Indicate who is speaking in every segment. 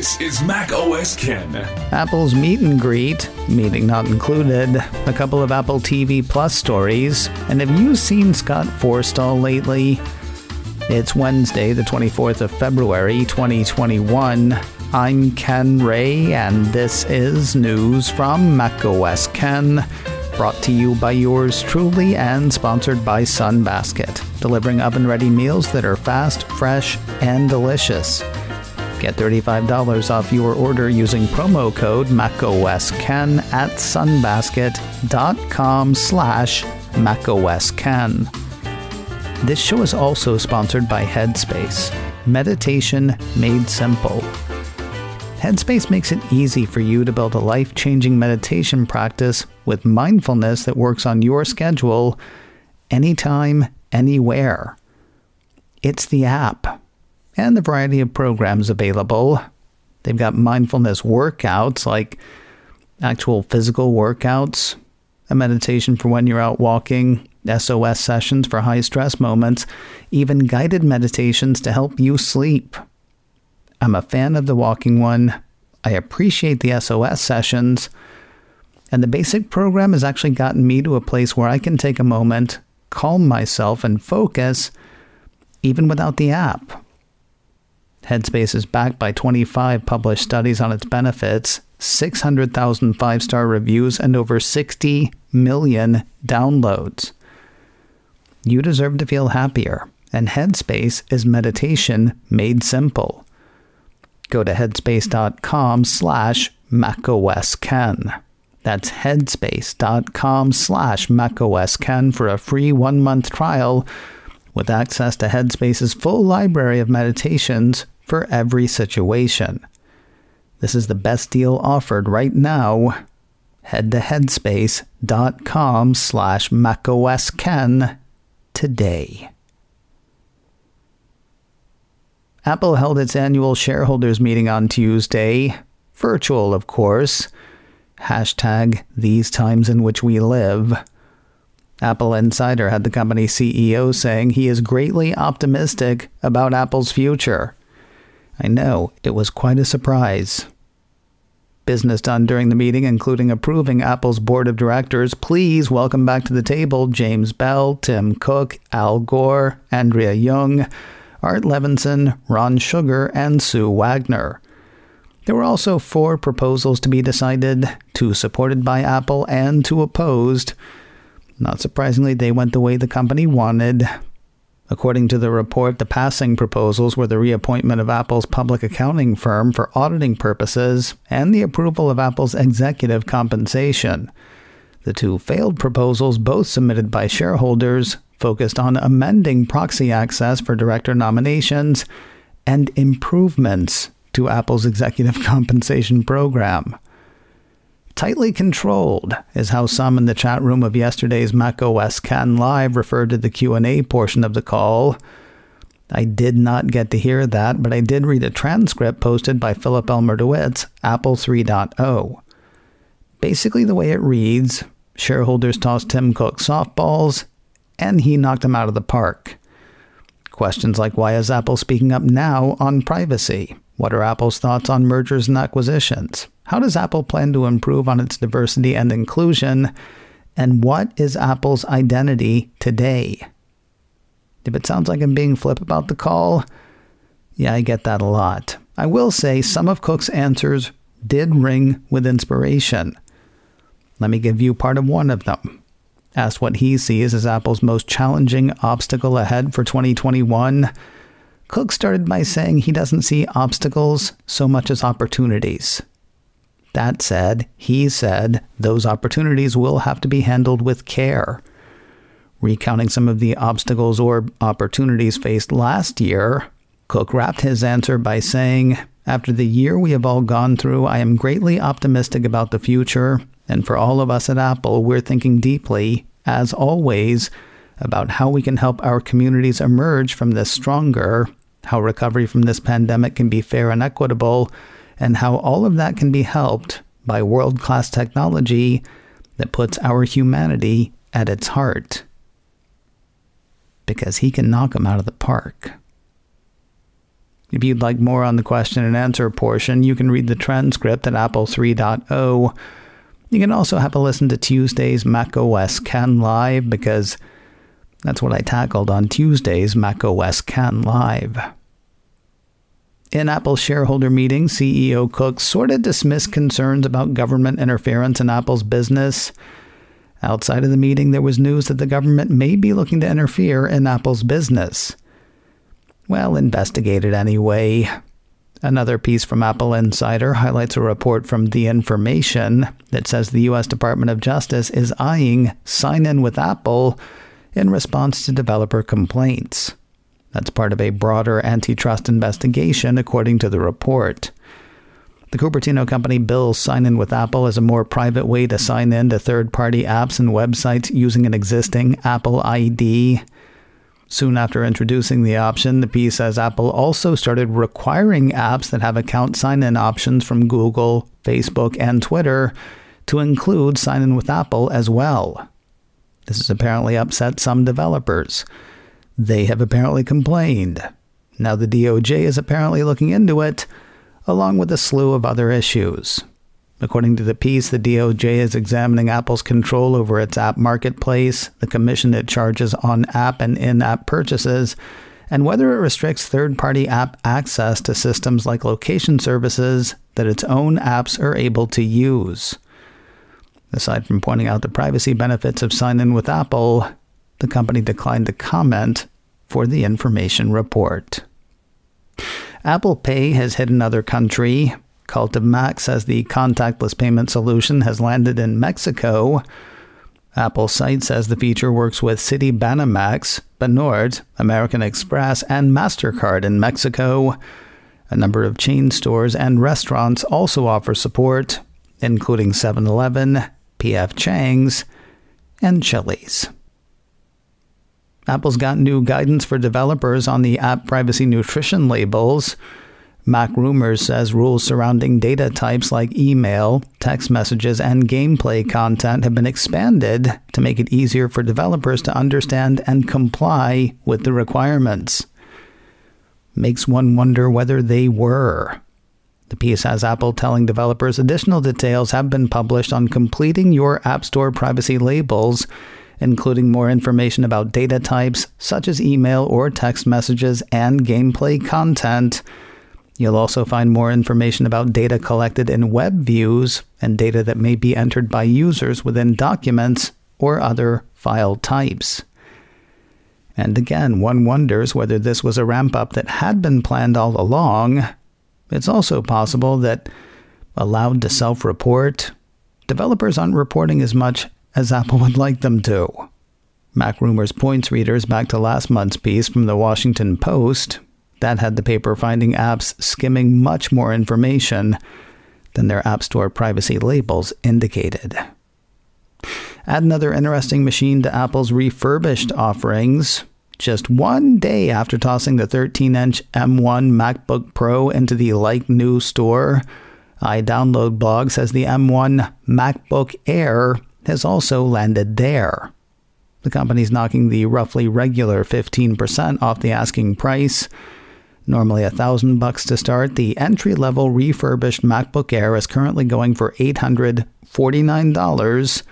Speaker 1: This is Mac OS Ken.
Speaker 2: Apple's meet and greet, meeting not included, a couple of Apple TV Plus stories, and have you seen Scott Forstall lately? It's Wednesday, the 24th of February, 2021. I'm Ken Ray, and this is news from macOS Ken, brought to you by yours truly and sponsored by Sunbasket, delivering oven ready meals that are fast, fresh, and delicious. Get $35 off your order using promo code macOSKen at sunbasket.com slash macOSKen. This show is also sponsored by Headspace, meditation made simple. Headspace makes it easy for you to build a life changing meditation practice with mindfulness that works on your schedule, anytime, anywhere. It's the app and the variety of programs available. They've got mindfulness workouts like actual physical workouts, a meditation for when you're out walking, SOS sessions for high stress moments, even guided meditations to help you sleep. I'm a fan of the walking one. I appreciate the SOS sessions. And the basic program has actually gotten me to a place where I can take a moment, calm myself, and focus, even without the app. Headspace is backed by 25 published studies on its benefits, 600,000 five star reviews, and over 60 million downloads. You deserve to feel happier, and Headspace is meditation made simple. Go to headspace.com slash macOSKen. That's headspace.com slash macOSKen for a free one month trial with access to Headspace's full library of meditations for every situation. This is the best deal offered right now. Head to headspace.com slash macOSKen today. Apple held its annual shareholders meeting on Tuesday, virtual of course. Hashtag these times in which we live. Apple Insider had the company CEO saying he is greatly optimistic about Apple's future. I know, it was quite a surprise. Business done during the meeting, including approving Apple's board of directors. Please welcome back to the table James Bell, Tim Cook, Al Gore, Andrea Jung, Art Levinson, Ron Sugar, and Sue Wagner. There were also four proposals to be decided, two supported by Apple and two opposed. Not surprisingly, they went the way the company wanted. According to the report, the passing proposals were the reappointment of Apple's public accounting firm for auditing purposes and the approval of Apple's executive compensation. The two failed proposals, both submitted by shareholders, focused on amending proxy access for director nominations and improvements to Apple's executive compensation program. Tightly controlled is how some in the chat room of yesterday's macOS Ken Live referred to the Q&A portion of the call. I did not get to hear that, but I did read a transcript posted by Philip Elmer DeWitt's Apple 3.0. Basically the way it reads, shareholders tossed Tim Cook softballs, and he knocked them out of the park. Questions like why is Apple speaking up now on privacy? What are Apple's thoughts on mergers and acquisitions? How does Apple plan to improve on its diversity and inclusion? And what is Apple's identity today? If it sounds like I'm being flip about the call, yeah, I get that a lot. I will say some of Cook's answers did ring with inspiration. Let me give you part of one of them. Asked what he sees as Apple's most challenging obstacle ahead for 2021, Cook started by saying he doesn't see obstacles so much as opportunities. That said, he said those opportunities will have to be handled with care. Recounting some of the obstacles or opportunities faced last year, Cook wrapped his answer by saying, After the year we have all gone through, I am greatly optimistic about the future, and for all of us at Apple, we're thinking deeply, as always, about how we can help our communities emerge from this stronger, how recovery from this pandemic can be fair and equitable, and how all of that can be helped by world class technology that puts our humanity at its heart. Because he can knock them out of the park. If you'd like more on the question and answer portion, you can read the transcript at Apple 3.0. You can also have a listen to Tuesday's Mac OS Ken Live because that's what I tackled on Tuesday's Mac OS Ken Live. In Apple's shareholder meeting, CEO Cook sort of dismissed concerns about government interference in Apple's business. Outside of the meeting, there was news that the government may be looking to interfere in Apple's business. Well, investigated anyway. Another piece from Apple Insider highlights a report from The Information that says the U.S. Department of Justice is eyeing sign in with Apple in response to developer complaints. That's part of a broader antitrust investigation, according to the report. The Cupertino company bills sign in with Apple as a more private way to sign in to third party apps and websites using an existing Apple ID. Soon after introducing the option, the piece says Apple also started requiring apps that have account sign in options from Google, Facebook, and Twitter to include sign in with Apple as well. This has apparently upset some developers. They have apparently complained. Now the DOJ is apparently looking into it, along with a slew of other issues. According to the piece, the DOJ is examining Apple's control over its app marketplace, the commission it charges on app and in app purchases, and whether it restricts third party app access to systems like location services that its own apps are able to use. Aside from pointing out the privacy benefits of sign in with Apple, the company declined to comment for the information report. Apple Pay has hit another country. Cult of Mac says the contactless payment solution has landed in Mexico. Apple site says the feature works with Citi Banamex, Banorte, American Express, and MasterCard in Mexico. A number of chain stores and restaurants also offer support, including 7 Eleven, P.F. Chang's, and Chili's. Apple's got new guidance for developers on the app privacy nutrition labels. MacRumors says rules surrounding data types like email, text messages, and gameplay content have been expanded to make it easier for developers to understand and comply with the requirements. Makes one wonder whether they were. The piece has Apple telling developers additional details have been published on completing your App Store privacy labels including more information about data types such as email or text messages and gameplay content. You'll also find more information about data collected in web views and data that may be entered by users within documents or other file types. And again, one wonders whether this was a ramp up that had been planned all along. It's also possible that, allowed to self report, developers aren't reporting as much as Apple would like them to. MacRumors points readers back to last month's piece from the Washington Post that had the paper finding apps skimming much more information than their App Store privacy labels indicated. Add another interesting machine to Apple's refurbished offerings. Just one day after tossing the 13 inch M1 MacBook Pro into the like new store, iDownloadBlog says the M1 MacBook Air has also landed there. The company's knocking the roughly regular 15% off the asking price. Normally a thousand bucks to start, the entry-level refurbished MacBook Air is currently going for $849.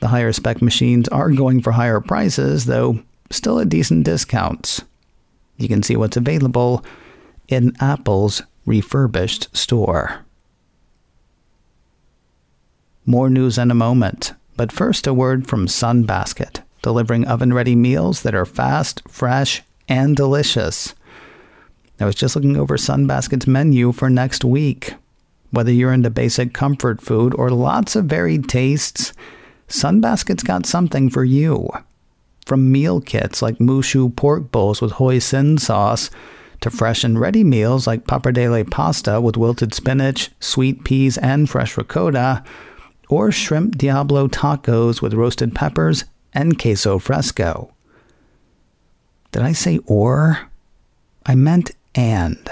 Speaker 2: The higher spec machines are going for higher prices, though still at decent discounts. You can see what's available in Apple's refurbished store. More news in a moment, but first a word from Sunbasket, delivering oven ready meals that are fast, fresh, and delicious. I was just looking over Sunbasket's menu for next week. Whether you're into basic comfort food or lots of varied tastes, Sunbasket's got something for you. From meal kits like Mushu pork bowls with hoisin sauce to fresh and ready meals like pappardelle pasta with wilted spinach, sweet peas, and fresh ricotta, or shrimp Diablo tacos with roasted peppers and queso fresco. Did I say or? I meant and.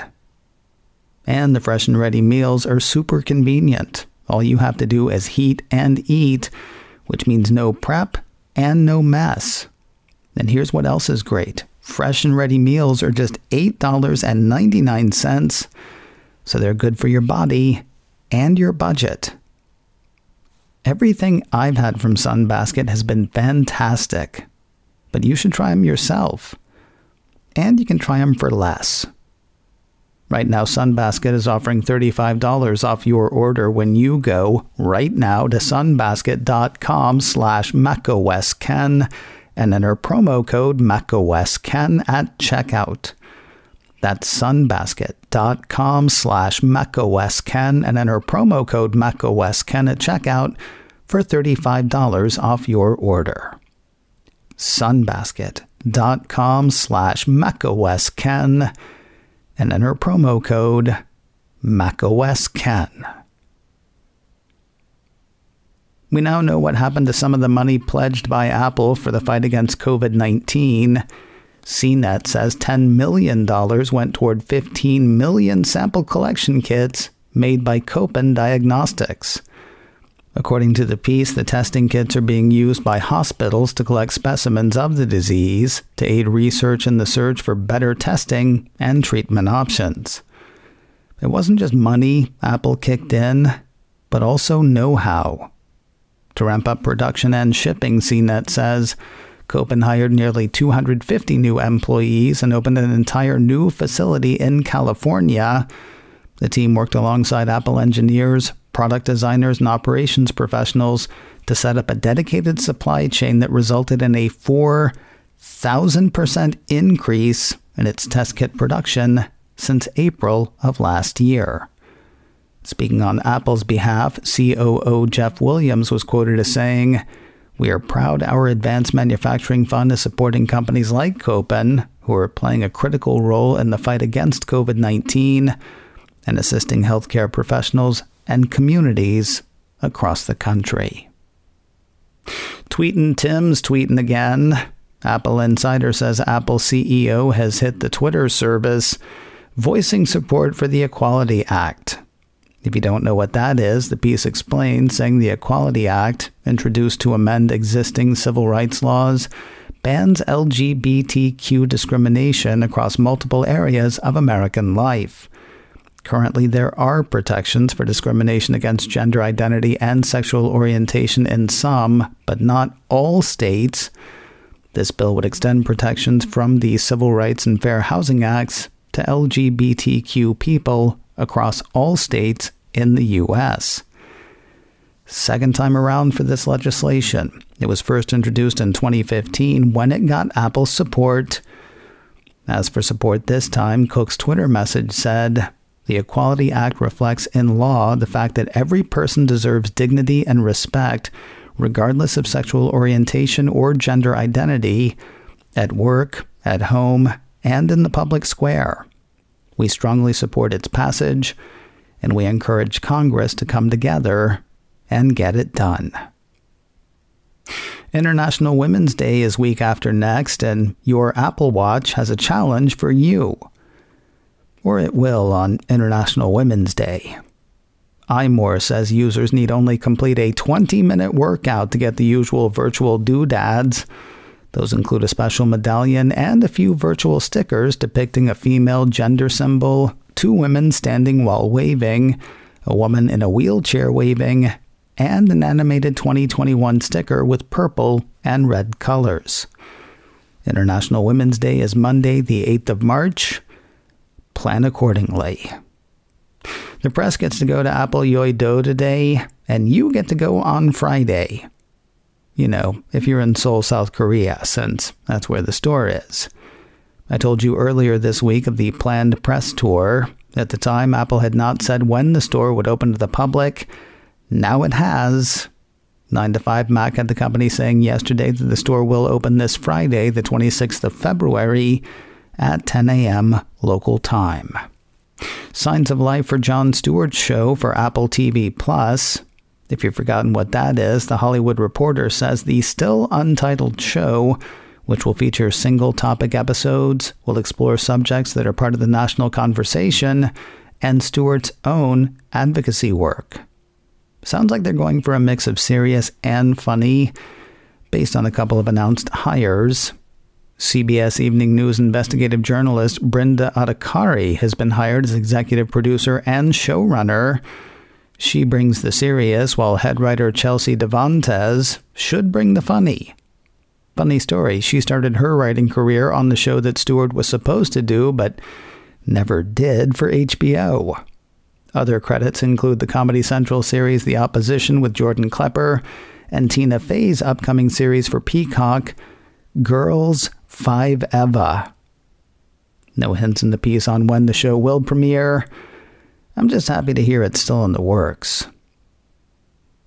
Speaker 2: And the fresh and ready meals are super convenient. All you have to do is heat and eat, which means no prep and no mess. And here's what else is great fresh and ready meals are just $8.99, so they're good for your body and your budget. Everything I've had from Sunbasket has been fantastic, but you should try them yourself. And you can try them for less. Right now, Sunbasket is offering $35 off your order when you go right now to sunbasket.com slash macosken and enter promo code macosken at checkout. That's sunbasket.com slash macosken and enter promo code macosken at checkout for $35 off your order. sunbasket.com slash macosken and enter promo code macosken. We now know what happened to some of the money pledged by Apple for the fight against COVID 19. CNET says $10 million went toward 15 million sample collection kits made by COPAN Diagnostics. According to the piece, the testing kits are being used by hospitals to collect specimens of the disease to aid research in the search for better testing and treatment options. It wasn't just money Apple kicked in, but also know how. To ramp up production and shipping, CNET says, COPAN hired nearly 250 new employees and opened an entire new facility in California. The team worked alongside Apple engineers, product designers, and operations professionals to set up a dedicated supply chain that resulted in a 4,000% increase in its test kit production since April of last year. Speaking on Apple's behalf, COO Jeff Williams was quoted as saying, We are proud our advanced manufacturing fund is supporting companies like COPAN, who are playing a critical role in the fight against COVID 19 and assisting healthcare professionals and communities across the country. Tweetin' Tim's tweeting again. Apple Insider says Apple CEO has hit the Twitter service, voicing support for the Equality Act. If you don't know what that is, the piece explains, saying the Equality Act, introduced to amend existing civil rights laws, bans LGBTQ discrimination across multiple areas of American life. Currently, there are protections for discrimination against gender identity and sexual orientation in some, but not all states. This bill would extend protections from the Civil Rights and Fair Housing Acts to LGBTQ people across all states in the U.S. Second time around for this legislation. It was first introduced in 2015 when it got Apple's support. As for support this time, Cook's Twitter message said, the Equality Act reflects in law the fact that every person deserves dignity and respect, regardless of sexual orientation or gender identity, at work, at home, and in the public square. We strongly support its passage, and we encourage Congress to come together and get it done. International Women's Day is week after next, and your Apple Watch has a challenge for you or it will on International Women's Day. iMore says users need only complete a 20 minute workout to get the usual virtual doodads. Those include a special medallion and a few virtual stickers depicting a female gender symbol, two women standing while waving, a woman in a wheelchair waving, and an animated 2021 sticker with purple and red colors. International Women's Day is Monday, the 8th of March plan accordingly. The press gets to go to Apple Yeouido today, and you get to go on Friday. You know, if you're in Seoul, South Korea, since that's where the store is. I told you earlier this week of the planned press tour. At the time, Apple had not said when the store would open to the public. Now it has. 9 to 5 Mac had the company saying yesterday that the store will open this Friday, the 26th of February, at 10 a.m. local time. Signs of Life for Jon Stewart's show for Apple TV Plus. If you've forgotten what that is, The Hollywood Reporter says the still untitled show, which will feature single topic episodes, will explore subjects that are part of the national conversation and Stewart's own advocacy work. Sounds like they're going for a mix of serious and funny, based on a couple of announced hires. CBS Evening News investigative journalist Brinda Adhikari has been hired as executive producer and showrunner. She brings the serious, while head writer Chelsea Devantez should bring the funny. Funny story, she started her writing career on the show that Stewart was supposed to do, but never did for HBO. Other credits include the Comedy Central series The Opposition with Jordan Klepper and Tina Fey's upcoming series for Peacock, Girls Five Eva. No hints in the piece on when the show will premiere. I'm just happy to hear it's still in the works.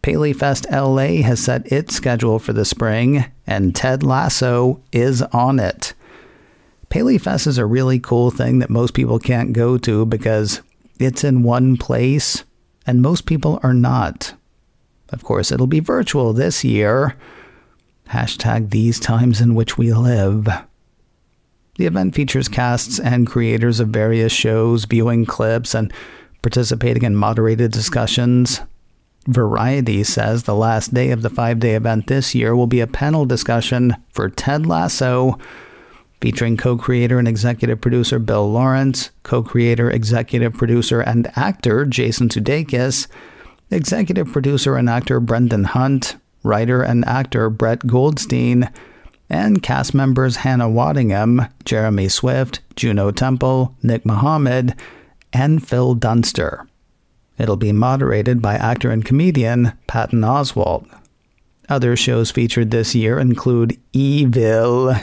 Speaker 2: PaleyFest LA has set its schedule for the spring, and Ted Lasso is on it. PaleyFest is a really cool thing that most people can't go to because it's in one place, and most people are not. Of course, it'll be virtual this year. Hashtag these times in which we live. The event features casts and creators of various shows viewing clips and participating in moderated discussions. Variety says the last day of the five day event this year will be a panel discussion for Ted Lasso featuring co creator and executive producer Bill Lawrence, co creator, executive producer, and actor Jason Sudeikis, executive producer and actor Brendan Hunt, writer and actor Brett Goldstein, and cast members Hannah Waddingham, Jeremy Swift, Juno Temple, Nick Mohammed, and Phil Dunster. It'll be moderated by actor and comedian Patton Oswalt. Other shows featured this year include Evil,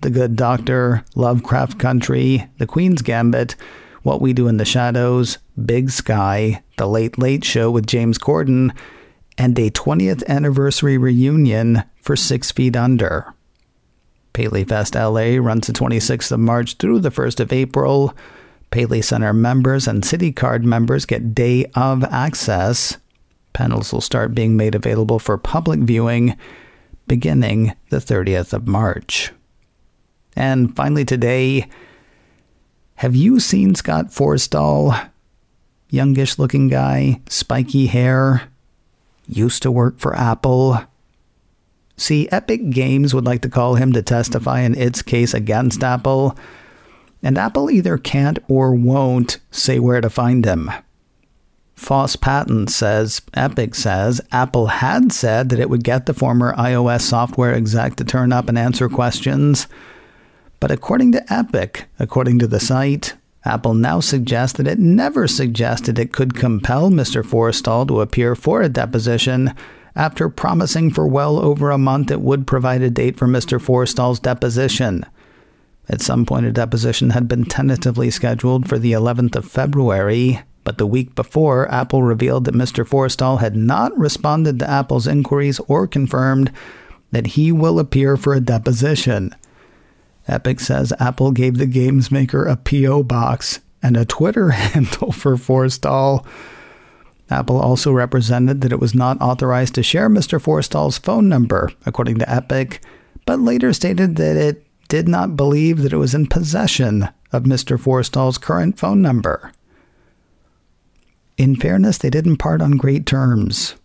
Speaker 2: the Good Doctor, Lovecraft Country, The Queen's Gambit, What We Do in the Shadows, Big Sky, The Late Late Show with James Corden, and a 20th anniversary reunion for Six Feet Under. PaleyFest LA runs the 26th of March through the 1st of April. Paley Center members and City Card members get day of access. Panels will start being made available for public viewing beginning the 30th of March. And finally, today, have you seen Scott Forstall? Youngish looking guy, spiky hair, used to work for Apple. See, Epic Games would like to call him to testify in its case against Apple, and Apple either can't or won't say where to find them. Foss Patents says Epic says Apple had said that it would get the former iOS software exec to turn up and answer questions but according to Epic, according to the site, Apple now suggests that it never suggested it could compel Mr. Forstall to appear for a deposition after promising for well over a month it would provide a date for Mr. Forstall's deposition. At some point, a deposition had been tentatively scheduled for the 11th of February, but the week before, Apple revealed that Mr. Forstall had not responded to Apple's inquiries or confirmed that he will appear for a deposition. Epic says Apple gave the games maker a P.O. box and a Twitter handle for Forstall. Apple also represented that it was not authorized to share Mr. Forstall's phone number, according to Epic, but later stated that it did not believe that it was in possession of Mr. Forstall's current phone number. In fairness, they didn't part on great terms.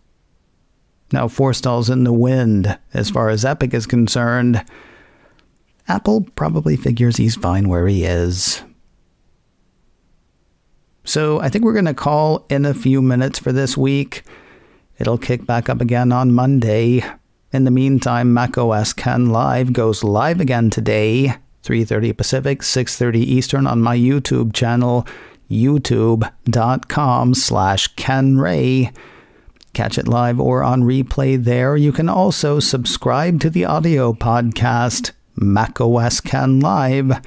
Speaker 2: Now, Forstall's in the wind as far as Epic is concerned. Apple probably figures he's fine where he is. So I think we're going to call in a few minutes for this week. It'll kick back up again on Monday. In the meantime, macOS Ken Live goes live again today, 3:30 Pacific, 6:30 Eastern on my YouTube channel, youtube.com slash kenray. Catch it live or on replay there. You can also subscribe to the audio podcast macOS Ken Live,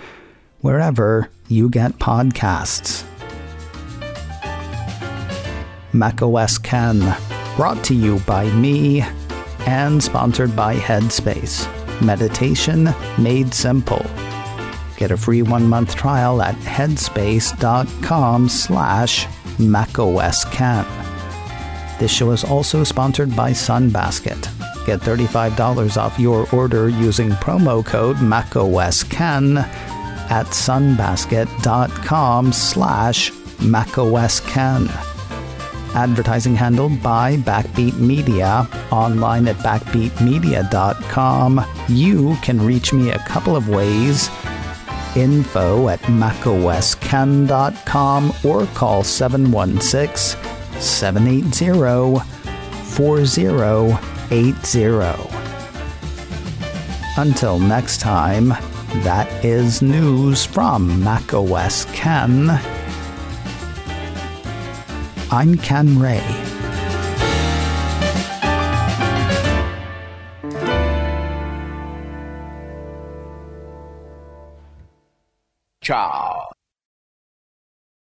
Speaker 2: wherever you get podcasts. macOS Ken, brought to you by me and sponsored by Headspace. Meditation made simple. Get a free one-month trial at headspace.com slash macOSKen. This show is also sponsored by Sunbasket. Get $35 off your order using promo code macOSKen at sunbasket.com slash macOSKen. Advertising handled by Backbeat Media, online at backbeatmedia.com. You can reach me a couple of ways info at macosken.com or call 716 780 4080. Until next time, that is news from macOS Ken. I'm Ken Ray.